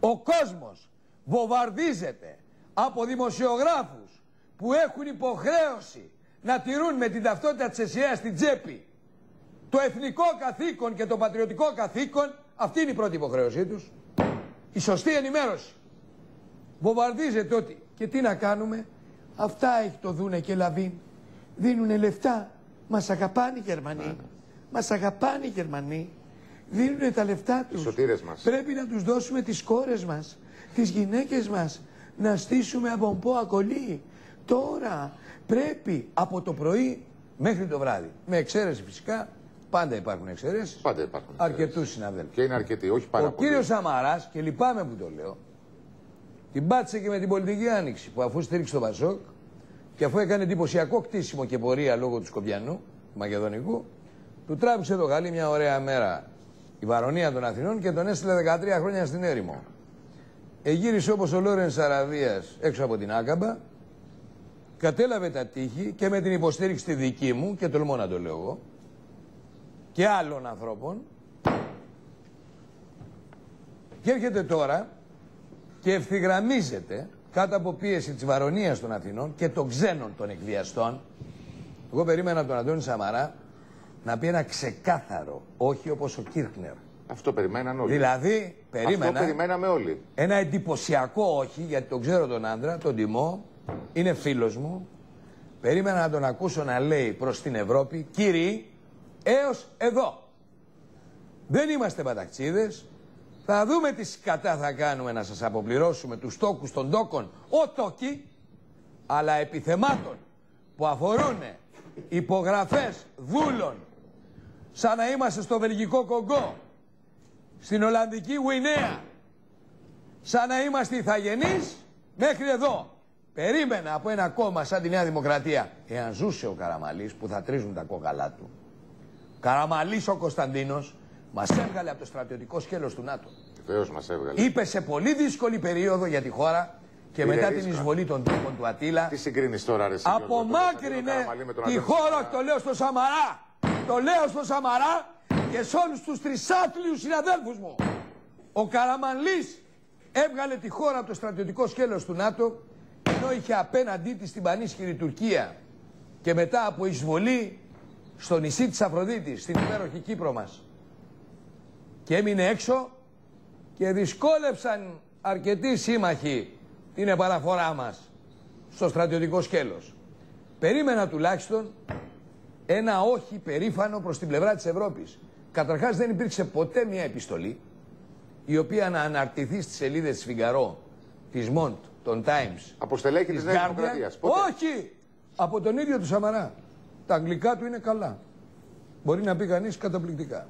Ο κόσμος βομβαρδίζεται από δημοσιογράφους που έχουν υποχρέωση να τηρούν με την ταυτότητα της ΕΣΥΑ στην τσέπη το εθνικό καθήκον και το πατριωτικό καθήκον, αυτή είναι η πρώτη υποχρέωσή τους, η σωστή ενημέρωση. Βομβαρδίζεται ότι και τι να κάνουμε, αυτά έχει το Δούνε και Λαβίν, δίνουν λεφτά, μας αγαπάνε οι Γερμανοί, μας αγαπάνε οι Γερμανοί, δίνουν τα λεφτά τους. μας. Πρέπει να τους δώσουμε τις κόρες μας, τις γυναίκες μας, να στήσουμε από πω ακολή. Τώρα πρέπει από το πρωί μέχρι το βράδυ. Με εξαίρεση φυσικά, πάντα υπάρχουν εξαιρέσει. Πάντα υπάρχουν. Αρκετούς συναδέλφους. Και είναι αρκετοί, όχι πάρα Ο κύριος Σαμαράς, και λυπάμαι που το λέω, την πάτησε και με την πολιτική άνοιξη που αφού στήριξε το Πασόκ και αφού έκανε εντυπωσιακό κτίσιμο και πορεία λόγω του Σκοπιανού, του Μακεδονικού, του τράβηξε το Γαλλί μια ωραία μέρα η βαρονία των Αθηνών και τον έστειλε 13 χρόνια στην έρημο. Εγύρισε όπως ο Λόρεν Σαραβίας έξω από την Άκαμπα, κατέλαβε τα τείχη και με την υποστήριξη τη δική μου, και τολμώ να το λέω εγώ, και άλλων ανθρώπων, και έρχεται τώρα και ευθυγραμμίζεται κάτω από πίεση της βαρονίας των Αθηνών και των ξένων των εκβιαστών. Εγώ περίμενα τον Αντώνη Σαμαρά να πει ένα ξεκάθαρο, όχι όπως ο Κίρκνερ. Αυτό περιμέναν όλοι. Δηλαδή, περίμενα Αυτό περιμέναμε όλοι. ένα εντυπωσιακό όχι, γιατί τον ξέρω τον άντρα, τον τιμώ, είναι φίλος μου. Περίμενα να τον ακούσω να λέει προς την Ευρώπη, κύριοι, έως εδώ. Δεν είμαστε παταξίδες, θα δούμε τι σκατά θα κάνουμε να σας αποπληρώσουμε τους τόκους των τόκων, ο τόκι, αλλά επιθεμάτων που αφορούν υπογραφές δούλων, σαν να είμαστε στο Βελγικό Κογκό, στην Ολλανδική Γουινέα, σαν να είμαστε ηθαγενείς μέχρι εδώ. Περίμενα από ένα κόμμα σαν τη Νέα Δημοκρατία, εάν ζούσε ο Καραμαλής που θα τρίζουν τα κόκαλά του. Καραμαλής ο Κωνσταντίνος μας έβγαλε από το στρατιωτικό σκέλος του ΝΑΤΟ. Βεβαίως μας έβγαλε. Είπε σε πολύ δύσκολη περίοδο για τη χώρα και Πήρε μετά ρίσκα. την εισβολή των τύπων του Ατήλα. Τι συγκρίνεις τώρα, ρε Σιγιώργο, Απομάκρυνε τον Καραμαλή με τον τη Αντώνη χώρα, Σαμαρά. το λέω στο Σαμαρά. Το λέω στο Σαμαρά και σε όλους τους τρισάτλιους συναδέλφους μου. Ο Καραμανλής έβγαλε τη χώρα από το στρατιωτικό σκέλος του ΝΑΤΟ ενώ είχε απέναντί της την πανίσχυρη Τουρκία και μετά από εισβολή στο νησί της Αφροδίτης, στην υπέροχη Κύπρο μας. Και έμεινε έξω και δυσκόλεψαν αρκετοί σύμμαχοι την επαναφορά μας στο στρατιωτικό σκέλος. Περίμενα τουλάχιστον ένα όχι περήφανο προς την πλευρά της Ευρώπης. Καταρχάς δεν υπήρξε ποτέ μια επιστολή η οποία να αναρτηθεί στις σελίδες της Φιγκαρό, της Μοντ, των Times, Από στελέχη της της Νέας Guardian. Δημοκρατίας. Όχι! Από τον ίδιο του Σαμαρά. Τα αγγλικά του είναι καλά. Μπορεί να πει κανείς καταπληκτικά.